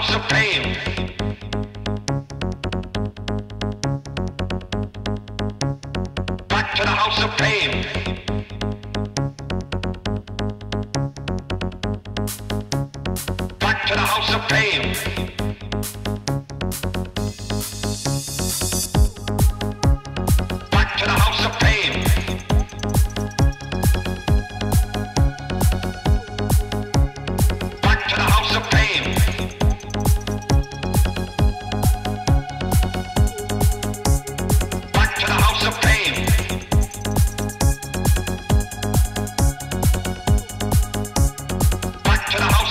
house of pain.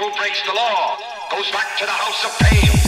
who breaks the law goes back to the house of pain.